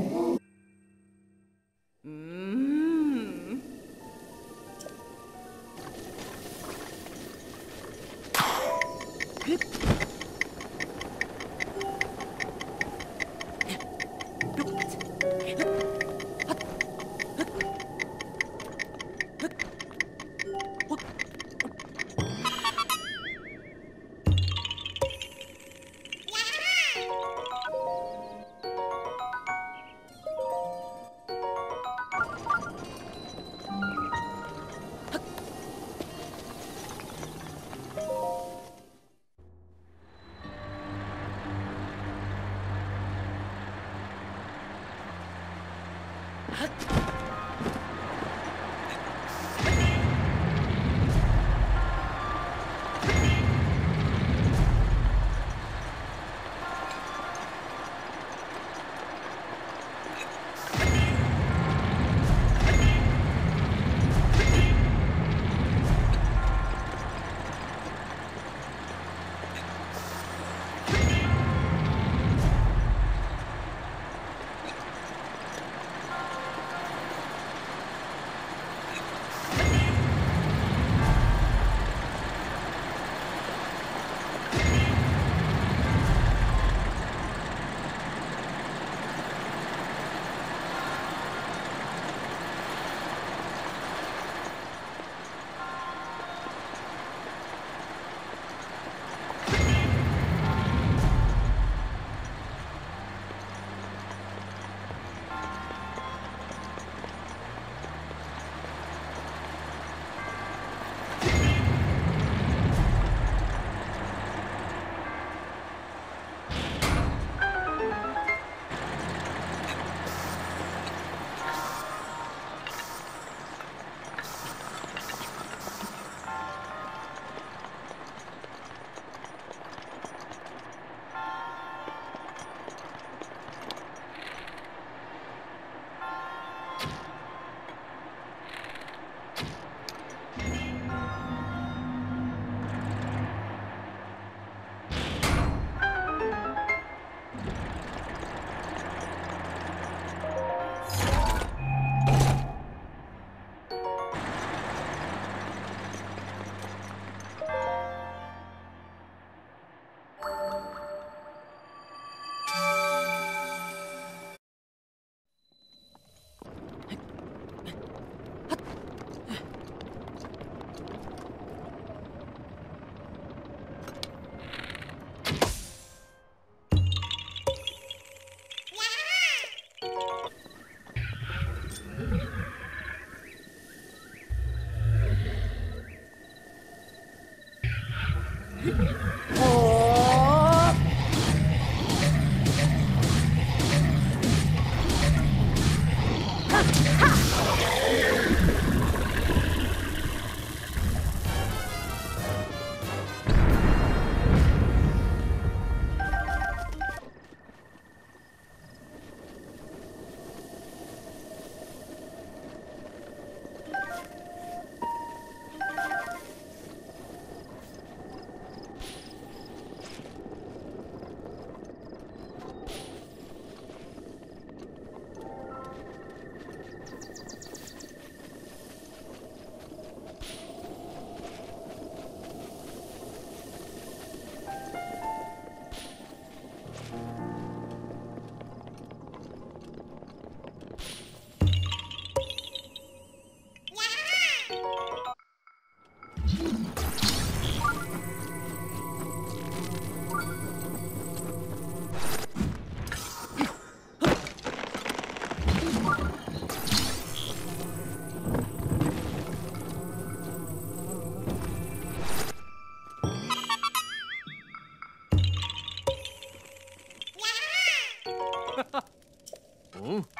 Okay. Oh. い